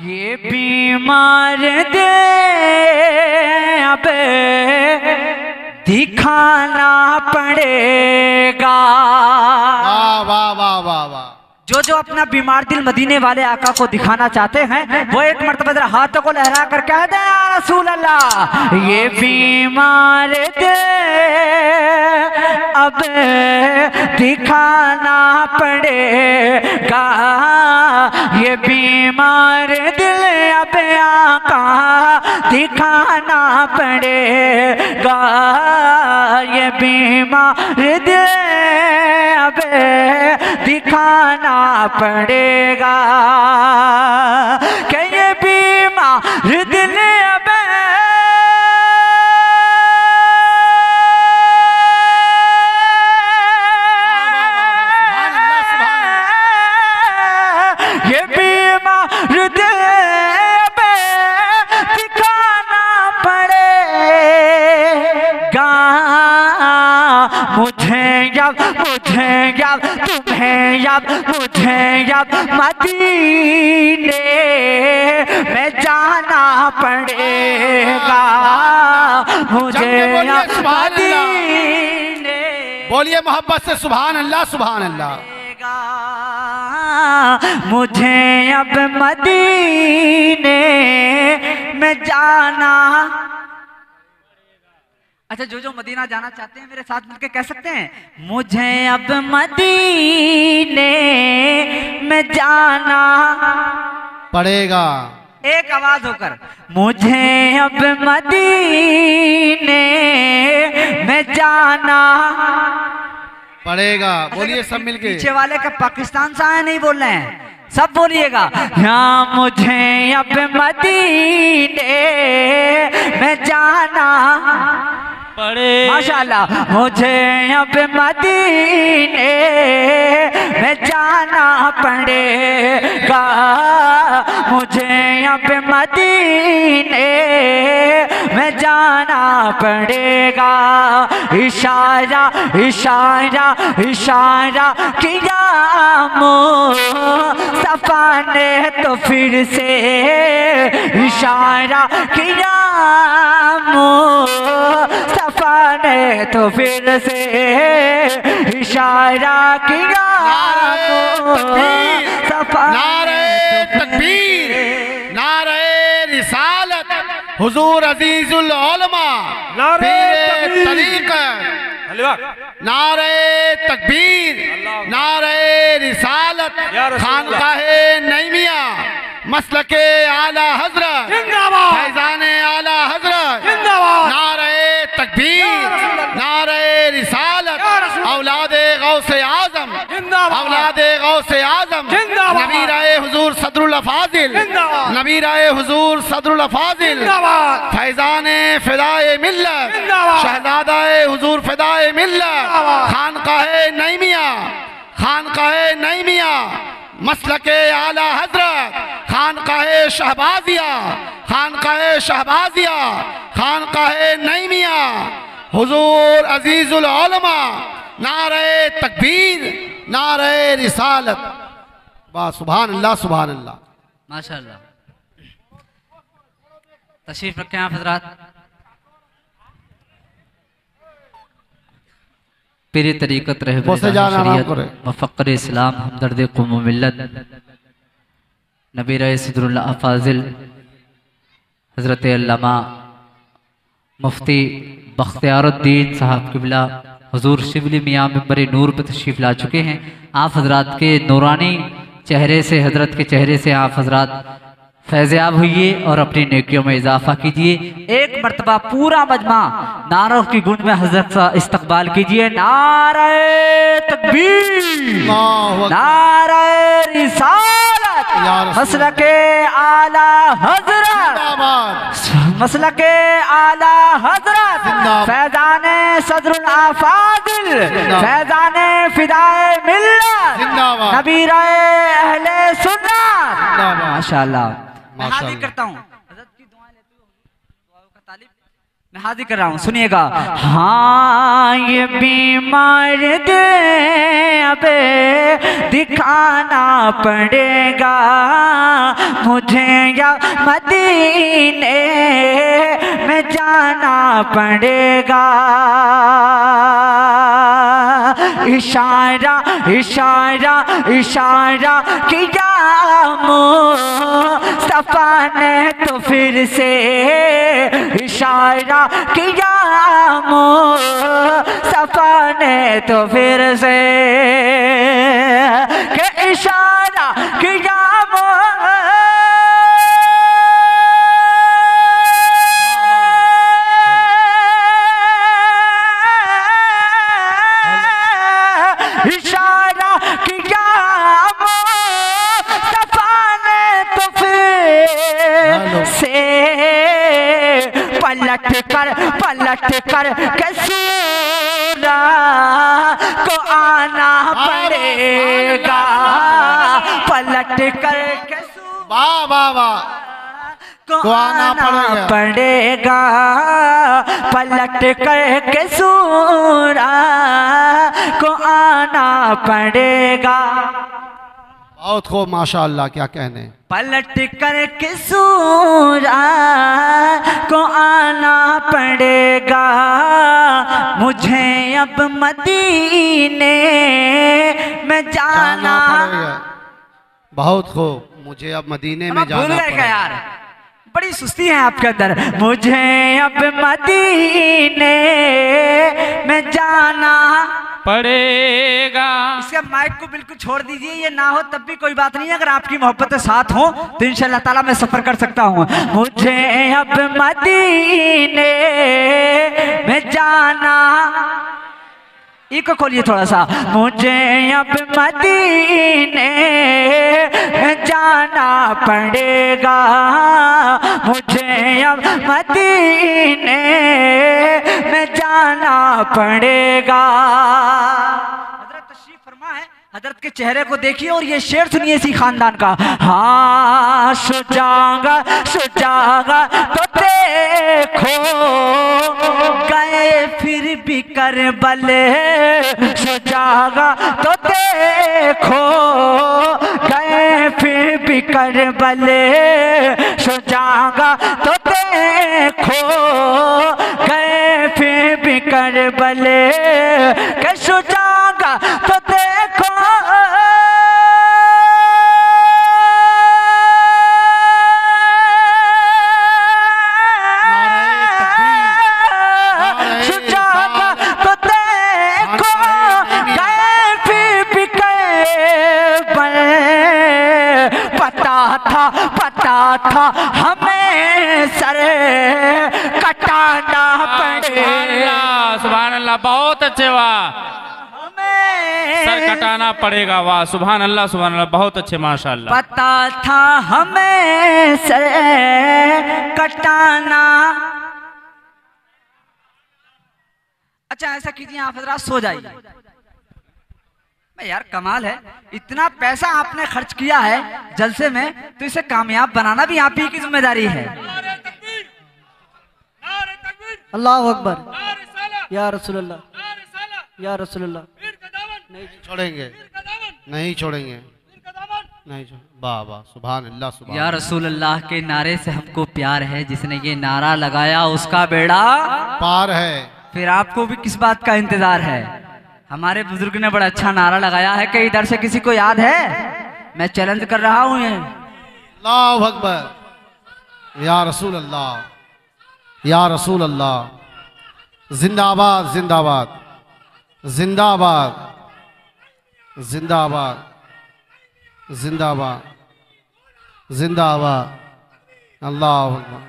ये बीमार दे अब दिखाना पड़ेगा। वाह वाह वाह वाह वाह। जो जो अपना बीमार दिल मदीने वाले आका को दिखाना चाहते हैं वो एक मरतबा जरा हाथों को लहरा कर कह दे या रसूल अल्लाह ये बीमार दे अब दिखाना पड़ेगा। ये बीमार दिल अब आका, दिखाना पड़ेगा। ये बीमार दिल अब दिखाना पड़ेगा। क्या ये बीमार दिल जब मुझे जब मदीने में जाना पड़ेगा। मुझे अब मदीने बोलिए मोहब्बत से सुभान अल्लाह सुभान अल्लाह। मुझे अब मदीने में जाना अच्छा जो जो मदीना जाना चाहते हैं मेरे साथ मिलकर कह सकते हैं मुझे अब मदीने में जाना पड़ेगा। एक आवाज़ होकर मुझे अब मदीने में जाना। पड़ेगा। बोलिए सब मिलके। पीछे वाले का पाकिस्तान से आया नहीं बोल रहे हैं? सब बोलिएगा यहाँ मुझे अब मदीने में जाना। पड़े। माशाल्लाह। मुझे अब मदीने में जाना पड़ेगा। मुझे अब मदीने जाना पड़ेगा। इशारा इशारा इशारा किया मुस्तफ़ा ने तो फिर से इशारा किया मुस्तफ़ा ने तो फिर से इशारा किया मुस्तफ़ा नारे तकबीर। हुजूर अजीजुल उलमा नारे। नारे तकबीर नारे रिसालत। खानकाहे नईमिया मसल के आला हज़रत। फैजान आला हज़रत जिंदाबाद। नारे तकबीर नारे रिसालत या रसूल औलाद गौसे आज़म जिंदाबाद। औलाद गौसे आज़म जिंदाबाद। नबी राय फाजिल। जिंदाबाद। नबी राय हुजूर सदरुल फाजिल फैजान फिदाए मिल्लत। शहजादाए हुजूर फिदाए मिल्लत। जिंदाबाद। खानकाहे नईमिया। खानकाहे नईमिया। मसलके आला हज़रत। खानकाहे शहबाजिया। खानकाहे शहबाजिया। खानकाहे नईमिया। हुजूर अजीजुल उलमा। नारे तकबीर। नारे रिसालत। वाह सुभान अल्लाह सुभान अल्लाह। माशाल्लाह। तशरीफ़ रखें आप हजरात। पीर तरीक़त रह। मफ़क्र इस्लाम हमदर्द कौम व मिल्लत। नबी रहे फाजिल हज़रत मुफ्ती बख्तियारुद्दीन साहब किबला हुजूर शिबली मियाँ मेंबर नूर पर तशरीफ़ ला चुके हैं। आप हजरात के नूरानी चेहरे से हज़रत के चेहरे से आप हजरात फैज़याब हुई और अपनी नेकियों में इजाफा कीजिए। एक मरतबा पूरा मजमा नारों की गुण में हज़रत का इस्तकबाल कीजिए। नारे तकबीर नारे रिसालत मसल के आला हज़रत मसल के आला हज़रत। फैजान सदरुल आफादिल फैजान फिदाए मिल्लत। जिंदाबाद। नबी राय अहले सुन्नत। माशाल्लाह। मैं हाजिर करता हूँ। हज़रत की दुआएँ लेते हुए दुआओं का तालिब। मैं हाजिर कर रहा हूँ। सुनिएगा। हाँ ये बीमार दे अबे दिखाना पड़ेगा। मुझे या मदीने में जाना पड़ेगा। इशारा इशारा इशारा किया मुस्तफ़ा ने तो फिर से इशारा किया मुस्तफ़ा ने तो फिर से के इशारा किया कर कसूरा को आना पड़ेगा। पलट कर वाह वाह वाह। को आना पड़ेगा। पड़ेगा। पलट कर के सूरा को आना पड़ेगा। बहुत खूब माशाअल्लाह क्या कहने। पलट कर के सूरा पड़ेगा। मुझे अब मदीने में जाना। बहुत खूब। मुझे अब मदीने में भूल जाना गए यार? बड़ी सुस्ती है आपके अंदर। मुझे अब मदीने में जाना। पड़ेगा। इसके माइक को बिल्कुल छोड़ दीजिए, ये ना हो तब भी कोई बात नहीं अगर आपकी मोहब्बत साथ हो तो इन ताला मैं सफ़र कर सकता हूँ। मुझे अब मदीने में जाना इको खोलिए थोड़ा सा। मुझे अब मदीने जाना पड़ेगा। मुझे अब मदीने में जाना पड़ेगा। हज़रत के चेहरे को देखिए और ये शेर सुनिए इसी खानदान का। हाँ सुजागा सुजागा तो देखो, गए फिर भी कर बले सुजागा तो देखो, गए फिर भी कर बले सुजागा तो हमें सर कटाना पड़ेगा सुबह अल्लाह बहुत अच्छे वाह। सर कटाना पड़ेगा वाह सुबह अल्लाह सुबहान अल्लाह बहुत अच्छे माशाल्लाह। पता था हमें सर कटाना। अच्छा ऐसा कीजिए आप हजरात सो जाइए। यार कमाल है। इतना पैसा आपने खर्च किया है जलसे में तो इसे कामयाब बनाना भी आप ही की ज़िम्मेदारी है। अल्लाह अकबर। या रसूलुल्लाह। या रसूलुल्लाह। नहीं छोड़ेंगे। नहीं छोड़ेंगे। नहीं छोड़ वाह वाह अल्लाह सुभान या रसूल अल्लाह के नारे से हमको प्यार है जिसने ये नारा लगाया उसका बेड़ा पार है। फिर आपको भी किस बात का इंतज़ार है? हमारे बुज़ुर्ग ने बड़ा अच्छा नारा लगाया है कि इधर से किसी को याद है? मैं चैलेंज कर रहा हूँ ये। अल्लाह अकबर। या रसूल अल्लाह या रसूल अल्लाह जिंदाबाद जिंदाबाद। जिंदाबाद। जिंदाबाद। जिंदाबाद। जिंदाबाद। अल्लाह अकबर।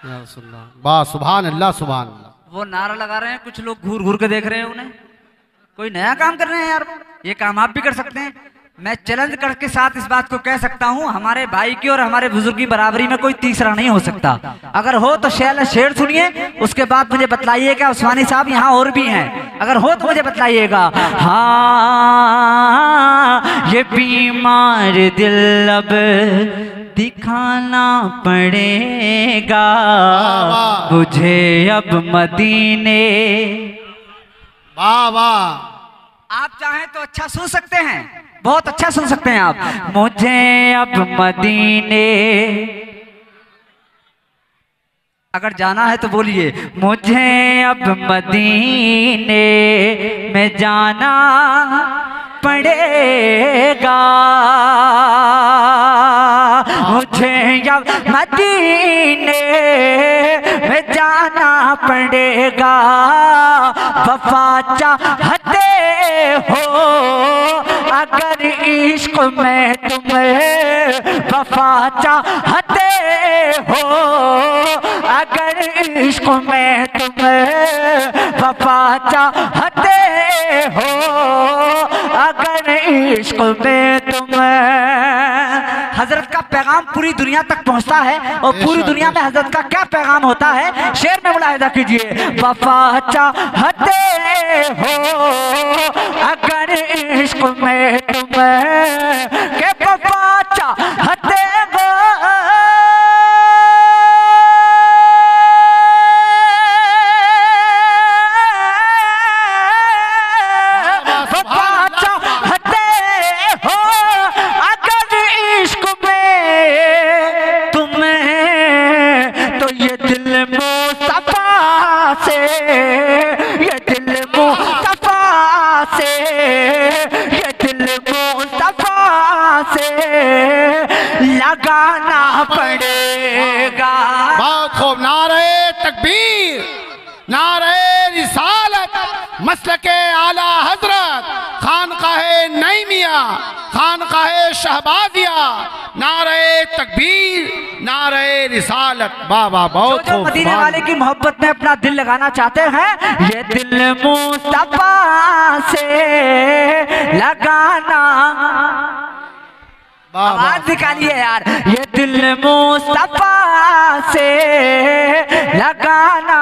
या रसूल अल्लाह बा सुभान अल्लाह सुभान अल्लाह। वो नारा लगा रहे हैं कुछ लोग घूर घूर के देख रहे हैं उन्हें। कोई नया काम कर रहे हैं यार? ये काम आप भी कर सकते हैं। मैं चैलेंज करके साथ इस बात को कह सकता हूँ हमारे भाई की और हमारे बुज़ुर्ग की बराबरी में कोई तीसरा नहीं हो सकता। अगर हो तो शेर शेर सुनिए उसके बाद मुझे बतलाइएगा उस्मानी साहब यहाँ और भी हैं। अगर हो तो मुझे बतलाइएगा। हाँ ये बीमार दिल अब दिखाना पड़ेगा। मुझे अब मदीने वाह वाह। आप चाहें तो अच्छा सुन सकते हैं। बहुत अच्छा सुन सकते हैं आप। मुझे अब मदीने अगर जाना है तो बोलिए। मुझे अब मदीने में जाना पड़ेगा। मुझे अब मदीने में जाना पड़ेगा। वफा चाहते हो, अगर इश्क में तुम्हें वफा चाहते हो, अगर इश्क में तुम्हें वफा चाहते हो, अगर इश्क में तुम्हें हज़रत का पैगाम पूरी दुनिया तक पहुँचता है और पूरी दुनिया में हज़रत का क्या पैगाम होता है शेर में मुलाहिदा कीजिए। वफा चाहते हो अगर इश्क में तुम्हें मसल के आला हज़रत। खान का नई मिया खान काहे शहबाजिया। नारे तकबीर नारे रिसालत बाबा बहुत जो जो मदीने वाले की मोहब्बत में अपना दिल लगाना चाहते हैं ये दिल मुस्तफ़ा से लगाना। आवाज़ निकालिए यार। ये दिल मुस्तफ़ा से लगाना।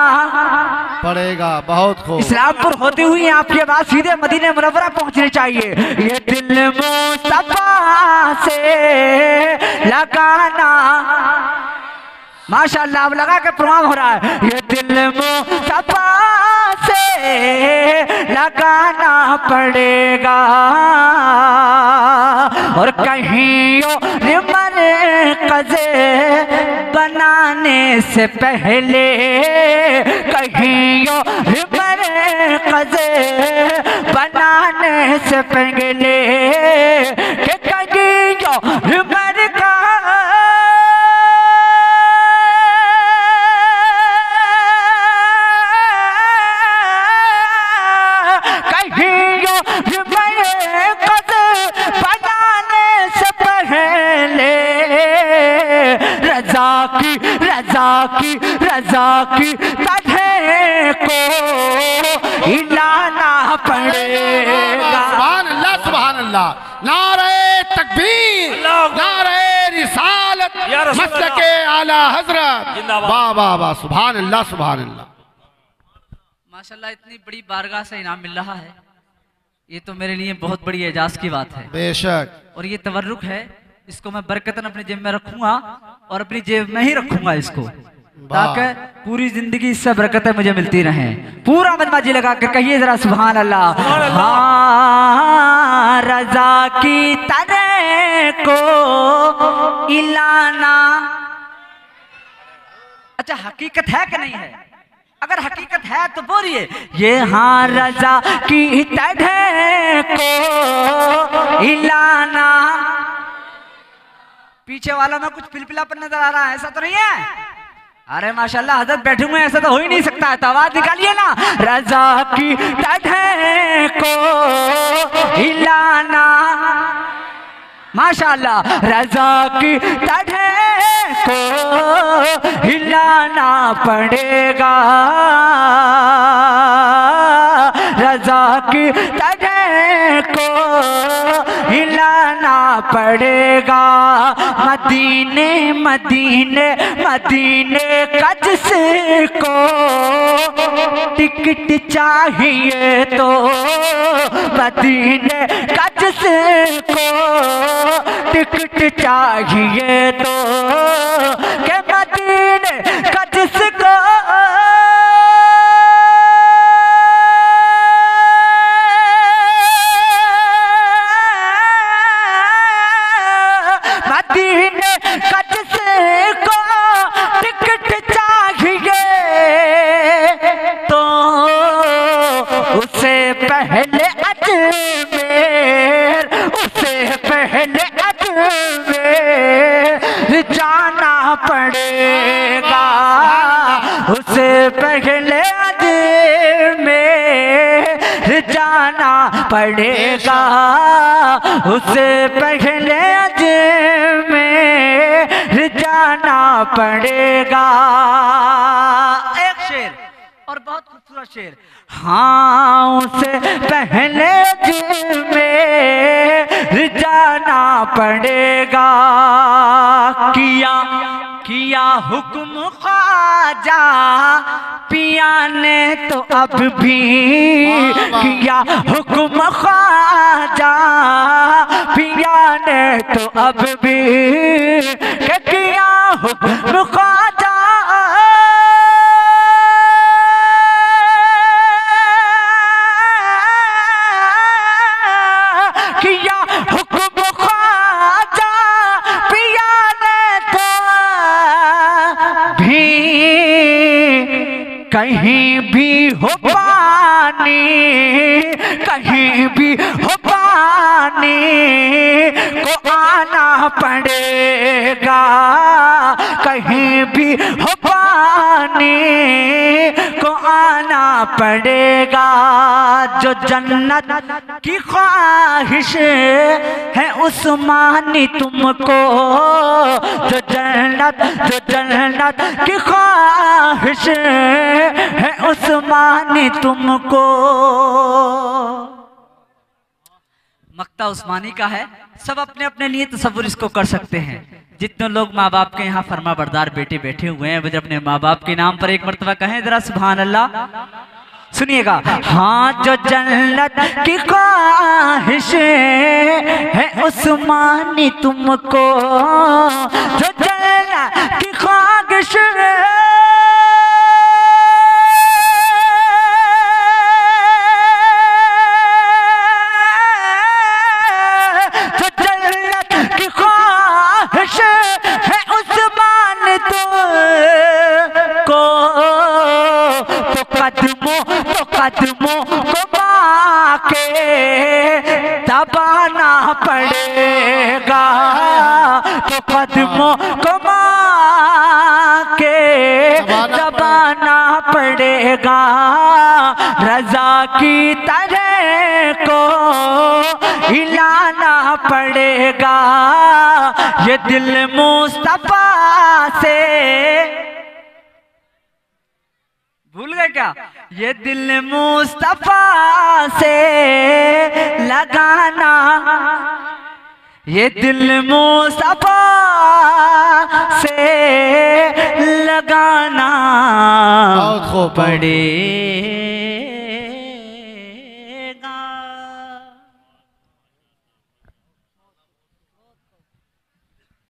पड़ेगा बहुत खूब। इस्लामपुर होती हुई आपकी आवाज़ सीधे मदीने मुनवरा पहुंचनी चाहिए। ये दिल मुस्तफ़ा से लगाना। माशाल्लाह अब लगा के प्रणाम हो रहा है। ये दिल मुस्तफ़ा से लगाना पड़ेगा। और कहीं मन कजे बनाने से पहले कहीं मन कजे बनाने से पहले कहीं रजा की तढ़े को हिलाना पड़ेगा। सुभान अल्लाह सुभान अल्लाह नारे तकबीर नारे रिसालत अल्लाह। के आला हज़रत। जिंदाबाद। वाह वाह वाह सुभान अल्लाह सुभान अल्लाह माशाल्लाह इतनी बड़ी बारगाह से इनाम मिल रहा है। ये तो मेरे लिए बहुत बड़ी एजाज की बात है। बेशक। और ये तवर्रुक है इसको मैं बरकतन अपनी जेब में रखूँगा और अपनी जेब में ही रखूँगा इसको। ताकि पूरी ज़िंदगी इससे बरकतें मुझे मिलती रहे। पूरा मजमाजी लगा कर कहिए जरा सुभान अल्लाह हाँ रजा की तरह को इलाना। अच्छा हकीकत है कि नहीं है? अगर हकीकत है तो बोलिए। ये हाँ रजा की तरह को इलाना। पीछे वालों में कुछ पिलपिलापन नज़र आ रहा है ऐसा तो नहीं है? अरे माशाल्लाह, हज़रत बैठे हुए ऐसा तो हो ही नहीं सकता। है तो आवाज़ निकालिए ना। रजा की तरह को हिलाना। माशाल्लाह, रजा की तरह को हिलाना पड़ेगा। रजा की हिलाना पड़ेगा। मदीने मदीने मदीने से को। टिकट चाहिए तो मदीने से को। टिकट चाहिए तो के मदीने का। से मदीने पड़ेगा उसे पहले अजमेर जाना पड़ेगा। एक शेर, और बहुत खूबसूरत शेर। हाँ उसे पहले में जाना पड़ेगा। किया किया हुक्म ख्वाजा। पिया ने तो अब भी किया हुक्म ख्वाजा। पिया ने तो अब भी किया हुक्म ख्वाजा। किया पानी को आना पड़ेगा। कहीं भी हो पानी को आना पड़ेगा। जो जन्नत की ख्वाहिश है उस्मानी तुमको। जो जन्नत जो जन्नत की ख्वाहिश है उस्मानी तुमको। मक्ता उस्मानी का है, सब अपने अपने लिए तस्वुर इसको कर सकते हैं। जितने लोग माँ बाप के यहाँ फर्मा बरदार बेटे बैठे हुए हैं अपने माँ बाप के नाम पर एक मरतबा कहें, जरा सुबहान अल्लाह सुनिएगा हाँ जो जन्नत की ख्वाहिश है उस्मानी तुमको, जो जन्नत की ख्वाहिश जो की तरह को हिलाना पड़ेगा। ये दिल मुस्तफ़ा से। भूल गए क्या? ये दिल मुस्तफ़ा से लगाना। ये दिल मुस्तफ़ा से लगाना। खूब। पड़े।